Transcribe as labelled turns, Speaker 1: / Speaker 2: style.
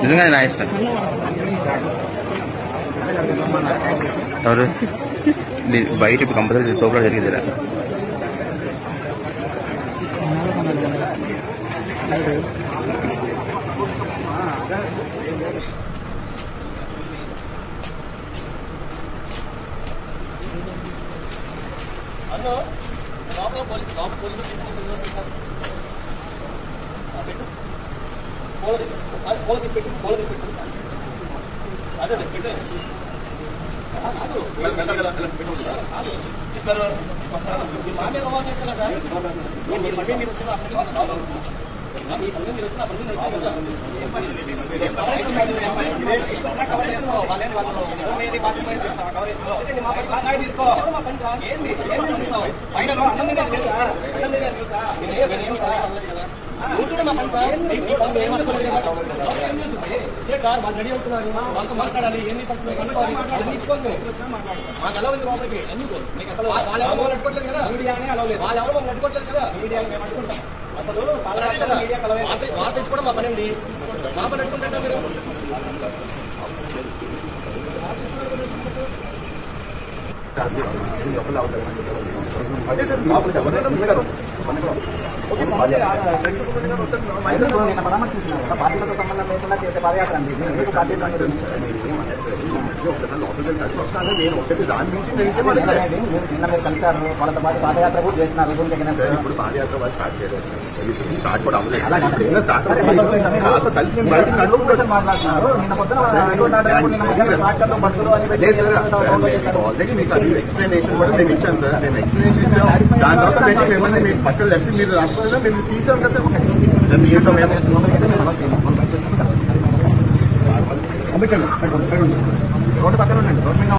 Speaker 1: నిజంగా
Speaker 2: నా ఇష్టం ఎవరు
Speaker 3: దీ- బయట
Speaker 2: ఇప్పుడు కంపల్సరీ తోపులో జరిగింది
Speaker 4: ఫోన్ తీసి ఫోన్ తీసి ఫోన్ తీసి పెట్టు. అదే పెట్టే. తీసుకో ఏంది? ఏం ఇలా. సార్ వాళ్ళు రెడీ అవుతున్నారు వాళ్ళతో మాట్లాడాలి ఎన్ని పరిస్థితులు కనుక్కోవాలి అన్ని ఇచ్చుకోండి మాకు ఎలా ఉంది లోపలికి మీకు
Speaker 5: అసలు
Speaker 4: వాళ్ళు ఎవరు కదా
Speaker 5: మీడియానే అలా
Speaker 4: లేదు వాళ్ళు ఎవరు కదా మీడియా మేము
Speaker 5: అసలు
Speaker 4: మీడియా వార్త ఇచ్చుకోవడం మా పని అండి మా పని అడ్డుకుంటారా మీరు
Speaker 6: నిన్న
Speaker 7: పరామర్శించినారు కదా పార్టీలతో సంబంధం లేకుండా చేసే పాదయాత్ర అండి మీరు
Speaker 6: ఎందుకు పార్టీలు అనేది నేను ఒకటి దాని నుంచి నేను అనేది
Speaker 7: మీరు నిన్న మీరు కలిశారు వాళ్ళతో పాటు పాదయాత్ర కూడా చేస్తున్నారు రూల్ తగిన
Speaker 6: ఇప్పుడు పాదయాత్ర వాళ్ళు స్టార్ట్ చేయలేదు స్టార్ట్ కూడా అవ్వలేదు ఇప్పుడు ఏదైనా స్టార్ట్ నాతో కలిసి నేను బయటకు నడుచుకుంటాను
Speaker 7: మాట్లాడుతున్నారు నిన్న పొద్దున హైకోర్టు ఆర్డర్ కూడా నిన్న మధ్యాహ్నం ట్రాక్టర్లు బస్సులు అని పెట్టి
Speaker 6: ఆల్రెడీ మీకు అది ఎక్స్ప్లెనేషన్ కూడా నేను ఇచ్చాను సార్ నేను ఎక్స్ప్లెనేషన్ ఇచ్చాను దాని తర్వాత పెట్టి మిమ్మల్ని మీకు పక్కన లెఫ్ట్ మీరు రాష్ట్రంలో మీరు తీసాం కదా సార్ మీ ఇంట్లో మేము
Speaker 7: పంపించండి రోడ్డు పక్కన ఉండండి. గవర్నమెంట్